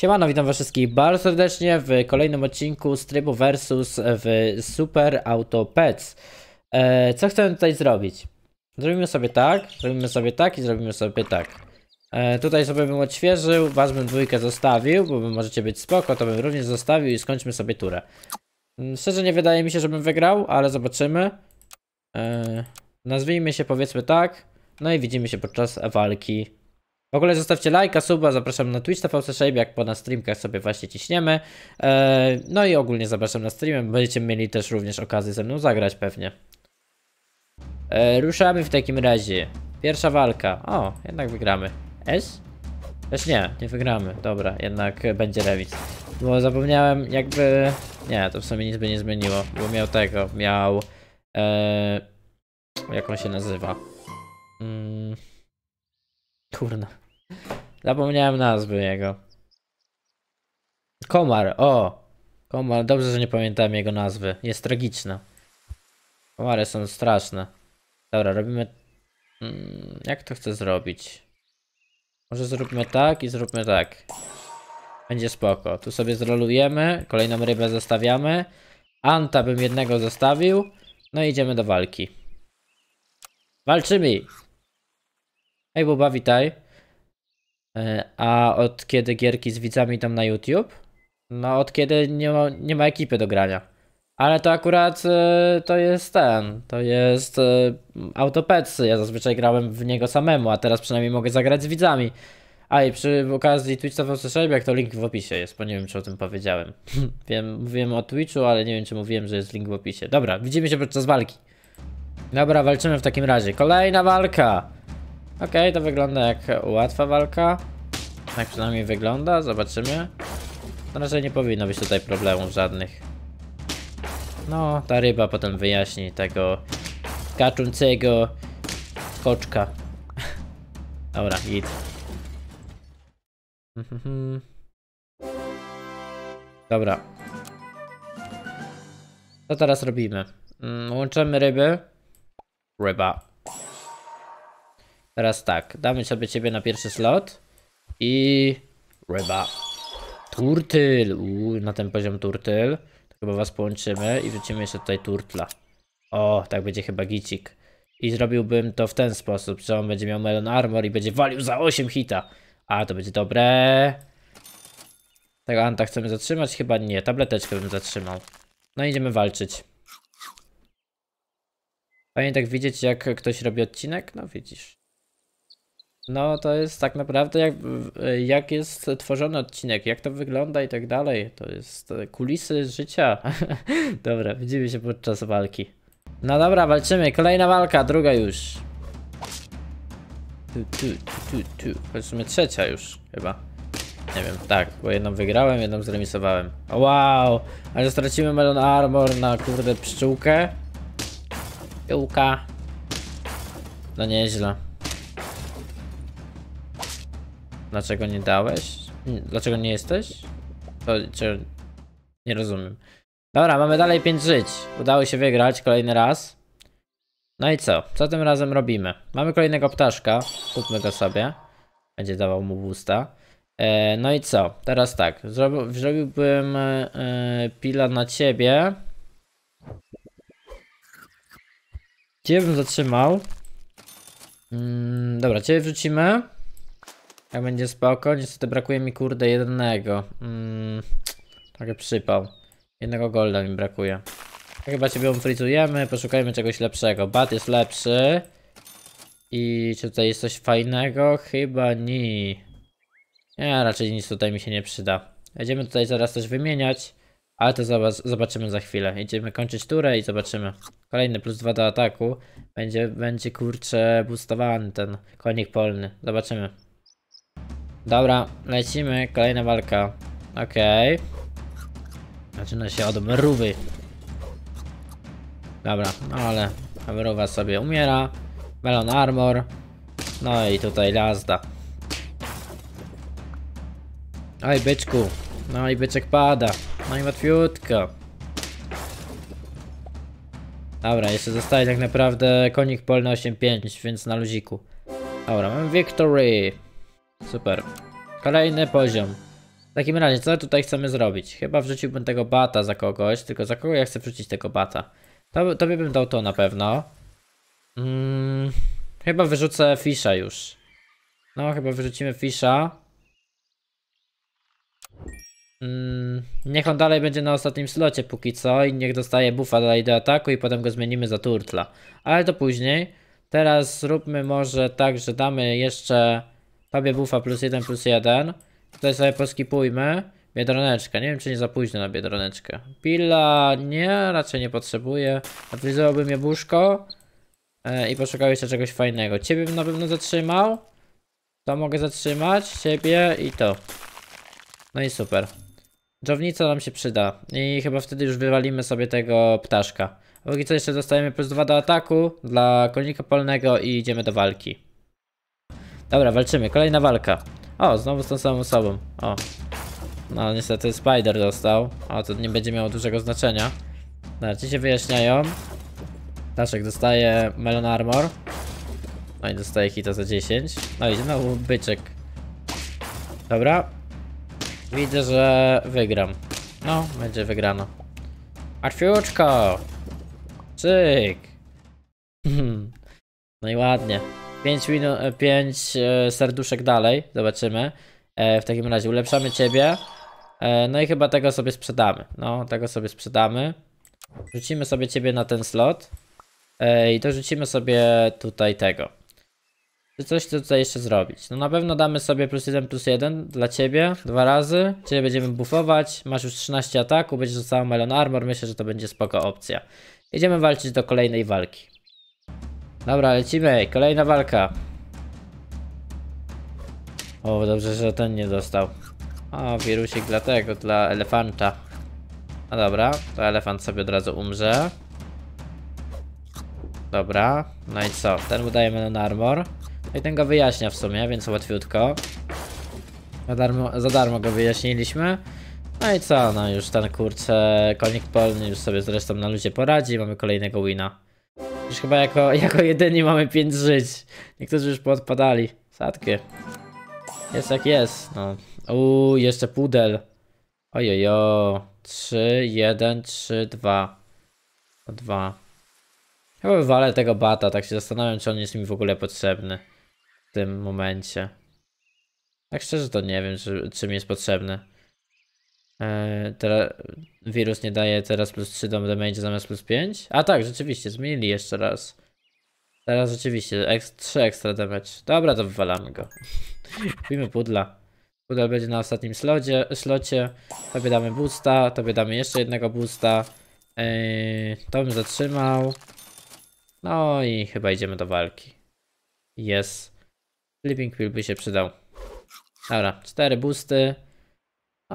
Siemano, witam was wszystkich bardzo serdecznie w kolejnym odcinku z trybu versus w Super Auto Pets. E, co chcę tutaj zrobić? Zrobimy sobie tak, zrobimy sobie tak i zrobimy sobie tak. E, tutaj sobie bym odświeżył, was bym dwójkę zostawił, bo możecie być spoko, to bym również zostawił i skończmy sobie turę. Mm, Szczerze nie wydaje mi się, żebym wygrał, ale zobaczymy. E, nazwijmy się powiedzmy tak, no i widzimy się podczas walki. W ogóle zostawcie lajka, suba, zapraszam na Twitch TV Shape, jak po na streamkach sobie właśnie ciśniemy. E, no i ogólnie zapraszam na streamy, będziecie mieli też również okazję ze mną zagrać pewnie. E, ruszamy w takim razie. Pierwsza walka. O, jednak wygramy. S? Też nie, nie wygramy. Dobra, jednak będzie remis. Bo zapomniałem jakby... Nie, to w sumie nic by nie zmieniło. Bo miał tego, miał... E, jak on się nazywa? Mm, kurna. Zapomniałem nazwy jego. Komar, o! Komar, dobrze, że nie pamiętam jego nazwy. Jest tragiczna. Komary są straszne. Dobra, robimy... Mm, jak to chcę zrobić? Może zróbmy tak i zróbmy tak. Będzie spoko. Tu sobie zrolujemy, kolejną rybę zostawiamy. Anta bym jednego zostawił. No i idziemy do walki. Walczymy! Hej Buba, witaj. E, A od kiedy gierki z widzami tam na YouTube? No od kiedy nie ma, nie ma ekipy do grania. Ale to akurat e, to jest ten, to jest e, Autopets. Ja zazwyczaj grałem w niego samemu, a teraz przynajmniej mogę zagrać z widzami. A i przy okazji Twitch TV Shape, jak to link w opisie jest, bo nie wiem czy o tym powiedziałem. wiem, mówiłem o Twitchu, ale nie wiem czy mówiłem, że jest link w opisie. Dobra, widzimy się podczas walki. Dobra, walczymy w takim razie. Kolejna walka! Okej, to wygląda jak łatwa walka. Tak przynajmniej wygląda, zobaczymy. No raczej nie powinno być tutaj problemów żadnych. No, ta ryba potem wyjaśni tego skaczącego koczka. Dobra, git. Dobra. Co teraz robimy? Mm, Łączymy ryby. Ryba. Teraz tak, damy sobie ciebie na pierwszy slot. I... Ryba. Turtyl! Uuu, na ten poziom turtyl. Chyba was połączymy i wrzucimy jeszcze tutaj turtla. O, tak będzie chyba gicik. I zrobiłbym to w ten sposób, że on będzie miał melon armor i będzie walił za 8 hita. A, to będzie dobre. Tego Anta chcemy zatrzymać? Chyba nie, tableteczkę bym zatrzymał. No idziemy walczyć. Fajnie tak widzieć jak ktoś robi odcinek? No widzisz. No to jest tak naprawdę jak, jak jest tworzony odcinek, jak to wygląda i tak dalej. To jest e, kulisy życia. dobra, widzimy się podczas walki. No dobra, walczymy. Kolejna walka, druga już. Tu, tu, tu, tu. Sumie trzecia już chyba. Nie wiem, tak, bo jedną wygrałem, jedną zremisowałem. Wow, ale straciłem melon armor na kurde pszczółkę. Piłka. No nieźle. Dlaczego nie dałeś? Dlaczego nie jesteś? To, czy... Nie rozumiem. Dobra, mamy dalej 5 żyć. Udało się wygrać kolejny raz. No i co? Co tym razem robimy? Mamy kolejnego ptaszka. Kupmy go sobie. Będzie dawał mu w usta. E, no i co? Teraz tak. Zrobi, zrobiłbym e, e, pila na ciebie. Ciebie bym zatrzymał. Mm, dobra, ciebie wrzucimy. Jak będzie spoko, niestety brakuje mi kurde jednego. Mm, trochę przypał. Jednego golda mi brakuje. Chyba ciebie umfrizujemy, poszukajmy czegoś lepszego. Bat jest lepszy. I czy tutaj jest coś fajnego? Chyba nie. Nie, raczej nic tutaj mi się nie przyda. Będziemy tutaj zaraz też wymieniać. Ale to zobacz, zobaczymy za chwilę. Idziemy kończyć turę i zobaczymy. Kolejny plus 2 do ataku. Będzie, będzie kurczę boostowany ten konik polny. Zobaczymy. Dobra, lecimy. Kolejna walka. Okej. Zaczyna się od mrówy. Dobra, no ale mrówa sobie umiera. Melon armor. No i tutaj jazda. Oj, byczku. No i byczek pada. No i łatwiutko. Dobra, jeszcze zostaje tak naprawdę konik polny 8.5, więc na luziku. Dobra, mamy victory. Super. Kolejny poziom. W takim razie, co tutaj chcemy zrobić? Chyba wrzuciłbym tego bata za kogoś, tylko za kogo ja chcę wrzucić tego bata? To, tobie bym dał to na pewno. Mm, chyba wyrzucę Fisha już. No, chyba wyrzucimy Fisha. Mm, niech on dalej będzie na ostatnim slocie póki co i niech dostaje buffa dalej do ataku i potem go zmienimy za turtla. Ale to później. Teraz zróbmy może tak, że damy jeszcze tobie buffa plus jeden plus jeden. Tutaj sobie poskipujmy. Biedroneczka. Nie wiem czy nie za późno na biedroneczkę. Pila nie, raczej nie potrzebuję. Odwizowałbym jabłuszko. E, I poszukał jeszcze czegoś fajnego. Ciebie bym na pewno zatrzymał. To mogę zatrzymać. Ciebie i to. No i super. Dżownica nam się przyda. I chyba wtedy już wywalimy sobie tego ptaszka. Póki co jeszcze dostajemy plus 2 do ataku dla konika polnego i idziemy do walki. Dobra, walczymy. Kolejna walka. O, znowu z tą samą osobą. O. No niestety Spider dostał. O, to nie będzie miało dużego znaczenia. Dobra, ci się wyjaśniają. Ptaszek dostaje Melon Armor. No i dostaje hita za 10. No i znowu byczek. Dobra. Widzę, że wygram. No, będzie wygrano. Łatwiutko! Cyk! No i ładnie. 5 minut, 5 serduszek dalej, zobaczymy. E, w takim razie ulepszamy ciebie. E, no i chyba tego sobie sprzedamy. No, tego sobie sprzedamy. Rzucimy sobie ciebie na ten slot. E, I dorzucimy sobie tutaj tego. Czy coś tutaj jeszcze zrobić? No na pewno damy sobie plus 1 plus 1 dla ciebie dwa razy. Ciebie będziemy buffować. Masz już 13 ataku, będziesz dostał Melon Armor. Myślę, że to będzie spoko opcja. Idziemy walczyć do kolejnej walki. Dobra, lecimy. Kolejna walka. O, dobrze, że ten nie dostał. O, wirusik dla tego, dla elefanta. No dobra, to elefant sobie od razu umrze. Dobra, no i co? Ten mu daje Melon Armor. No i ten go wyjaśnia w sumie, więc łatwiutko. Za darmo, za darmo go wyjaśniliśmy. No i co, no już ten kurczę, konik polny już sobie zresztą na ludzie poradzi, mamy kolejnego wina. Już chyba jako, jako jedyni mamy 5 żyć. Niektórzy już poodpadali. Sadkie. Jest jak jest, no. Uuu, jeszcze pudel. Ojojo. 3, 1, 3, 2. 2. Chyba wywalę tego bata, tak się zastanawiam, czy on jest mi w ogóle potrzebny. W tym momencie. Tak szczerze to nie wiem, czy, czy mi jest potrzebny. Eee, teraz wirus nie daje teraz plus 3 do damage zamiast plus 5? A tak, rzeczywiście, zmienili jeszcze raz. Teraz rzeczywiście, eks 3 extra damage. Dobra, to wywalamy go. Kupimy pudla. Pudel będzie na ostatnim slocie, slocie. Tobie damy boosta, tobie damy jeszcze jednego boosta. Eee, to bym zatrzymał. No i chyba idziemy do walki. Jest. Sleeping Pill by się przydał. Dobra, cztery boosty.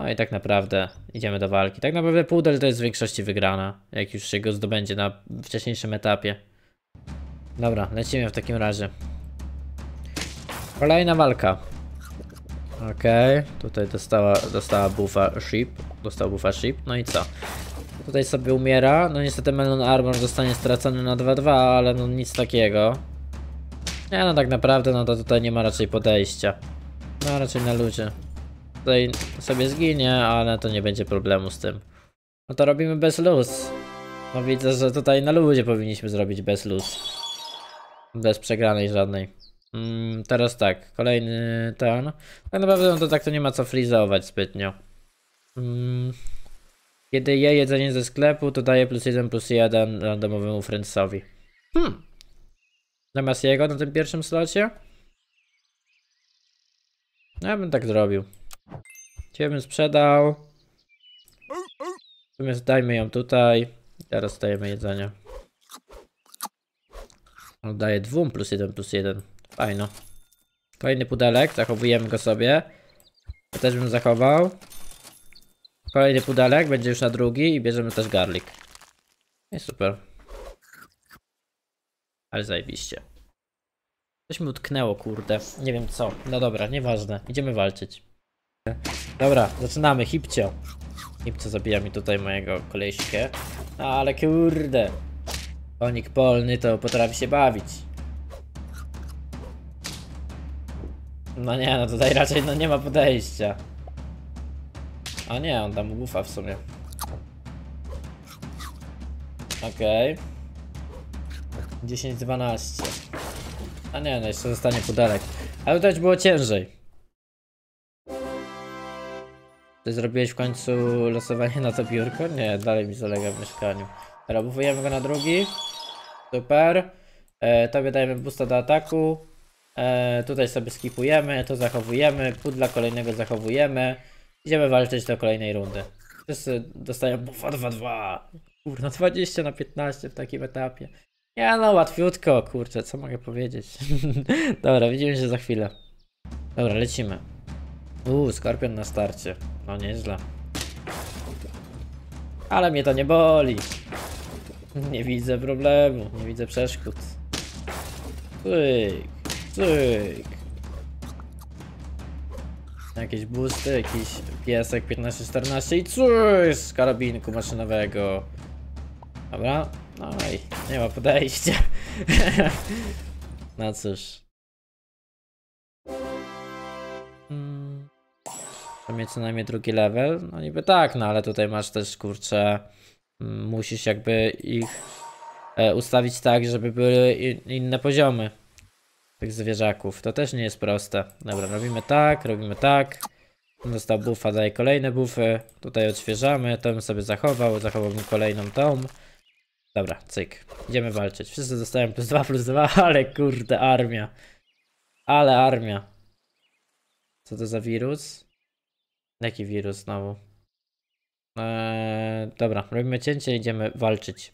No i tak naprawdę idziemy do walki. Tak naprawdę pudel to jest w większości wygrana, jak już się go zdobędzie na wcześniejszym etapie. Dobra, lecimy w takim razie. Kolejna walka. Okej, tutaj dostała, dostała buffa ship. Dostał buffa ship, no i co? Tutaj sobie umiera. No niestety Melon Armor zostanie stracony na 2-2, ale no nic takiego. Nie no tak naprawdę no to tutaj nie ma raczej podejścia. No raczej na ludzie. Tutaj sobie zginie, ale to nie będzie problemu z tym. No to robimy bez luz. No widzę, że tutaj na ludzie powinniśmy zrobić bez luz. Bez przegranej żadnej. Mm, teraz tak, kolejny ten. Tak naprawdę no to tak to nie ma co frizować zbytnio. Mm, kiedy je jedzenie ze sklepu, to daje plus 1 plus 1 randomowemu friendsowi. Hmm. Zamiast jego na tym pierwszym slocie? Ja bym tak zrobił. Ciebie bym sprzedał. Natomiast dajmy ją tutaj. Teraz dajemy jedzenie. On daje 2 plus 1 plus 1. Fajno. Kolejny pudelek, zachowujemy go sobie. To też bym zachował. Kolejny pudelek, będzie już na drugi i bierzemy też garlic. I super. Ale zajebiście. Coś mi utknęło, kurde. Nie wiem co. No dobra, nieważne. Idziemy walczyć. Dobra, zaczynamy. Hipcio. Hipcio zabija mi tutaj mojego koleśkę. No, ale kurde. Konik polny to potrafi się bawić. No nie, no tutaj raczej no nie ma podejścia. A nie, on da mu buffa w sumie. Okej. 10-12. A nie, no jeszcze zostanie pudelek. Ale tutaj już było ciężej. Ty zrobiłeś w końcu losowanie na to biurko? Nie, dalej mi zalega w mieszkaniu. Dobra, bufujemy go na drugi. Super. E, tobie dajemy boosta do ataku. E, tutaj sobie skipujemy, to zachowujemy. Pudla kolejnego zachowujemy. Idziemy walczyć do kolejnej rundy. Wszyscy dostają buffa 2-2. Kurna, 20 na 15 w takim etapie. Ja no, łatwiutko, kurczę, co mogę powiedzieć? Dobra, widzimy się za chwilę. Dobra, lecimy. Uuu, skorpion na starcie. No nieźle. Ale mnie to nie boli. Nie widzę problemu, nie widzę przeszkód. Cyk, cyk. Jakieś boosty, jakiś piesek 15-14 i coś z karabinku maszynowego. Dobra, no i nie ma podejścia. no cóż. To mieć co najmniej drugi level? No niby tak, no ale tutaj masz też kurczę. mm, Musisz jakby ich e, ustawić tak, żeby były inne poziomy tych zwierzaków. To też nie jest proste. Dobra, robimy tak, robimy tak. Dostał buffa, daje kolejne buffy. Tutaj odświeżamy, bym sobie zachował, zachowałbym kolejną tą. Dobra, cyk. Idziemy walczyć. Wszyscy dostają plus 2, plus 2, ale kurde, armia. Ale armia. Co to za wirus? Jaki wirus znowu? Eee, dobra, robimy cięcie, idziemy walczyć.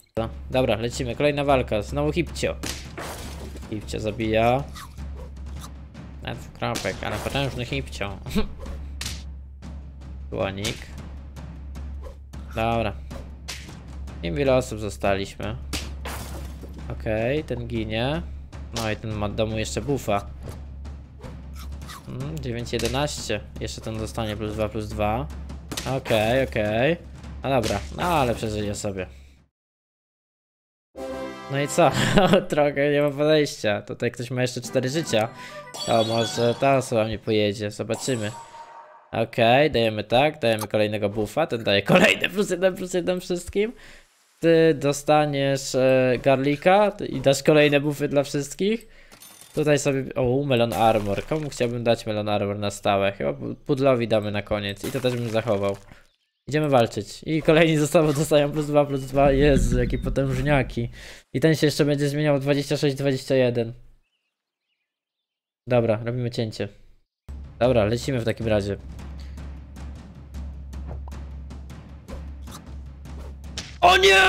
Dobra, lecimy. Kolejna walka. Znowu Hipcio. Hipcio zabija. Nawet w kropek, ale potężny Hipcio. Słonik. Dobra. I wiele osób zostaliśmy. Okej, ten ginie. No i ten ma do domu jeszcze buffa. Mm, 9-11. Jeszcze ten dostanie plus 2 plus 2. Okej, okej. No dobra, no ale przeżyję sobie. No i co? Trochę nie ma podejścia. Tutaj ktoś ma jeszcze 4 życia. O, może ta osoba mnie pojedzie. Zobaczymy. Okej, dajemy tak, dajemy kolejnego buffa. Ten daje kolejny plus 1 plus 1 wszystkim. Ty dostaniesz e, garlika i dasz kolejne buffy dla wszystkich. Tutaj sobie. O, melon armor. Komu chciałbym dać melon armor na stałe? Chyba pu- pudlowi damy na koniec. I to też bym zachował. Idziemy walczyć. I kolejni zostało dostają plus 2, plus 2. Jezu, jakie potężniaki. I ten się jeszcze będzie zmieniał 26-21. Dobra, robimy cięcie. Dobra, lecimy w takim razie. O nie!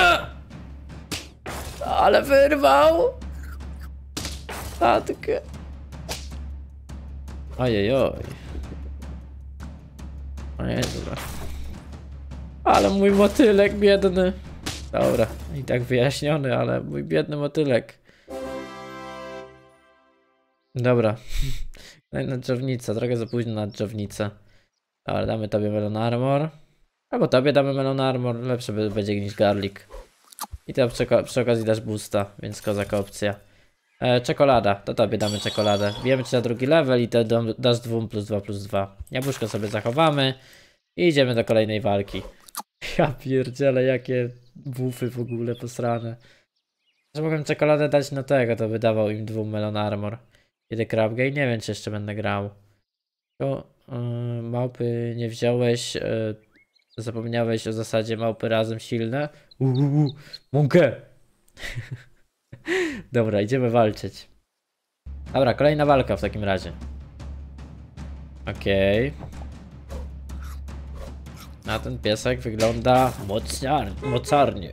Ale wyrwał! Statkę. Ojejoj. O nie, dobra. Ale mój motylek biedny. Dobra, i tak wyjaśniony, ale mój biedny motylek. Dobra. Kolejna drzewnica, trochę za późno na drzewnicę. Dobra, damy tobie melon armor. Albo tobie damy melon armor, lepsze będzie niż garlic. I to przy, przy okazji dasz boosta, więc kozaka opcja. E, czekolada, to tobie damy czekoladę. Wiemy ci na drugi level i to dasz 2 plus 2 plus 2. Jabłuszko sobie zachowamy i idziemy do kolejnej walki. Ja pierdzielę, jakie bufy w ogóle posrane. Że mogłem czekoladę dać na tego, to by dawał im dwóm melon armor. Kiedy crabgay, nie wiem czy jeszcze będę grał. To yy, małpy nie wziąłeś, yy, zapomniałeś o zasadzie małpy razem silne. Uuu, mąkę! Dobra, idziemy walczyć. Dobra, kolejna walka w takim razie. Okej. A ten piesek wygląda mocniar, mocarnie.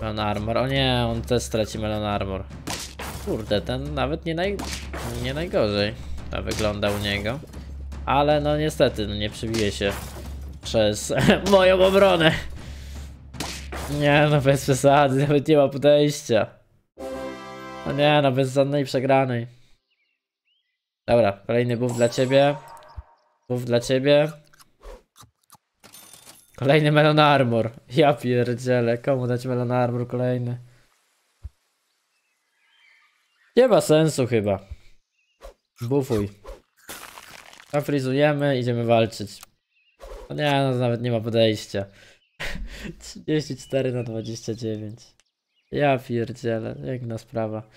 Melon armor. O nie, on też straci melon armor. Kurde, ten nawet nie, naj... nie najgorzej. To wygląda u niego. Ale no niestety, no nie przybije się przez moją obronę. Nie no, bez przesady, nawet nie ma podejścia. No nie no, bez żadnej przegranej. Dobra, kolejny buff dla ciebie. Buff dla ciebie. Kolejny melon armor. Ja pierdzielę, komu dać melon armor kolejny? Nie ma sensu chyba. Bufuj. Zafrizujemy, idziemy walczyć. No nie, no nawet nie ma podejścia. 34 na 29. Ja pierdzielę, piękna sprawa.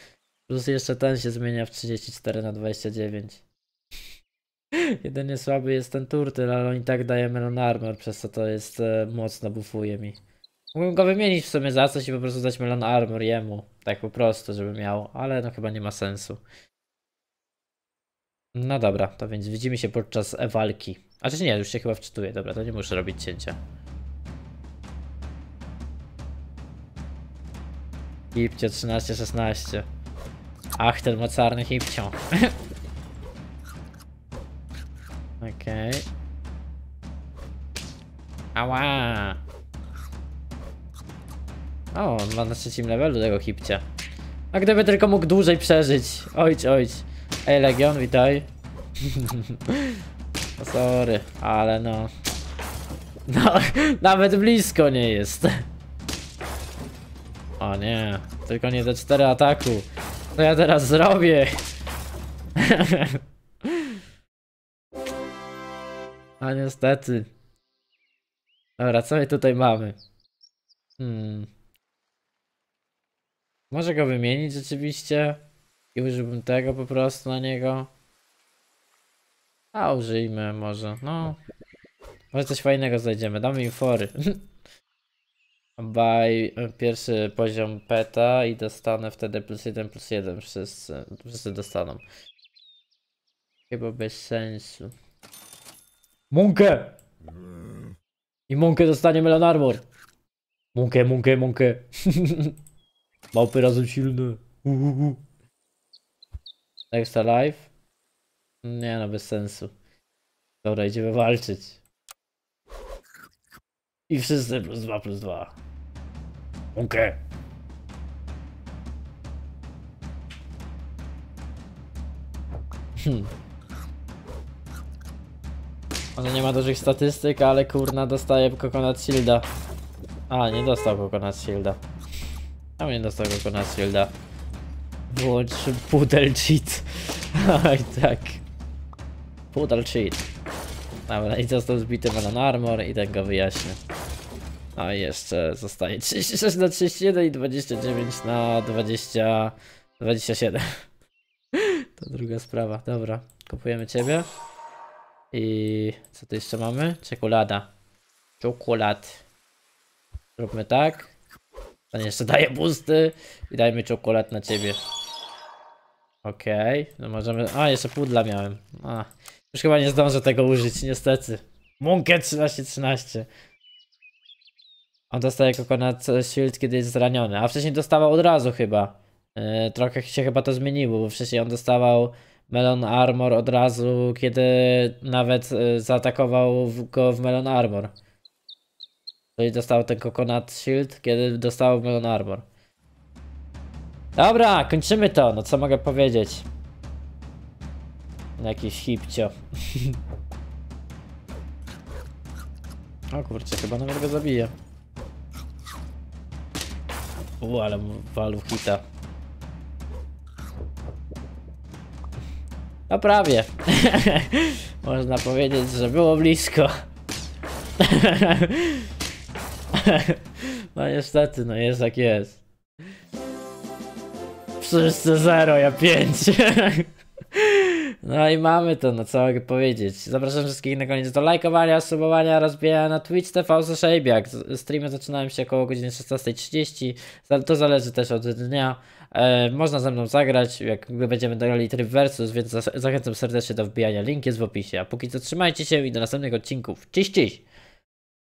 Plus jeszcze ten się zmienia w 34 na 29. Jedynie słaby jest ten turtle, ale on i tak daje melon armor, przez co to jest e, mocno bufuje mi. Mógłbym go wymienić w sumie za coś i po prostu dać melon armor jemu. Tak po prostu, żeby miał, ale no chyba nie ma sensu. No dobra, to więc widzimy się podczas e, walki. A czy nie, już się chyba wczytuję, dobra, to nie muszę robić cięcia. Hipcie 13-16. Ach, ten mocarny hipcio. Okej. Ała. O, on ma na trzecim levelu tego hipcia. A gdyby tylko mógł dłużej przeżyć. Ojcz, ojcz. Ej, Legion, witaj. No Sorry, ale no. No, nawet blisko nie jest. O nie, tylko nie te cztery ataku. Co ja teraz zrobię? A niestety. Dobra, co my tutaj mamy? Hmm. Może go wymienić rzeczywiście? I użyłbym tego po prostu na niego? A użyjmy może, no. Może coś fajnego znajdziemy, damy im fory. By pierwszy poziom peta i dostanę wtedy plus 1 plus 1 wszyscy, wszyscy dostaną. Chyba bez sensu. Munkę! I Munkę dostanie Melon Armor. Munkę, Munkę, Munkę. Małpy razem silne. Uhuhu. Extra life? Nie no, bez sensu. Dobra, idziemy walczyć. I wszyscy plus 2 plus 2. Munkę. Hmm. Może nie ma dużych statystyk, ale kurna dostaje Coconut Shielda. A, nie dostał Coconut Shielda. A nie dostał Coconut Shielda. Włącz pudel cheat. Oj tak. Pudel cheat. Dobra, i został zbity Melon Armor i ten go wyjaśnię. A jeszcze zostaje 36 na 31 i 29 na 20... 27. To druga sprawa. Dobra, kupujemy ciebie. I co tu jeszcze mamy? Czekolada. Czekolad. Zróbmy tak. Ten jeszcze daje busty. I dajmy czekolad na ciebie. Okej, no możemy... A, jeszcze pudla miałem. A, już chyba nie zdążę tego użyć, niestety. Munkę 13-13. On dostaje coconut shield, kiedy jest zraniony, a wcześniej dostawał od razu chyba. Yy, trochę się chyba to zmieniło, bo wcześniej on dostawał Melon Armor od razu, kiedy nawet y, zaatakował w- go w Melon Armor. Czyli dostał ten Coconut Shield, kiedy dostał Melon Armor. Dobra, kończymy to, no co mogę powiedzieć? Jakiś hipcio. o kurczę, chyba nawet go zabije. U, ale mu walł hita. No prawie. Można powiedzieć, że było blisko. no niestety, no jest jak jest. Wszyscy zero, ja pięć. No i mamy to, no co mogę powiedzieć. Zapraszam wszystkich na koniec do lajkowania, subowania, rozbijania na Twitch TV Szejbiak. Streamy zaczynają się około godziny 16.30. Za- To zależy też od dnia. E, można ze mną zagrać, jak będziemy grali tryb versus, więc zachęcam serdecznie do wbijania. Link jest w opisie. A póki co trzymajcie się i do następnych odcinków. Cześć, cześć!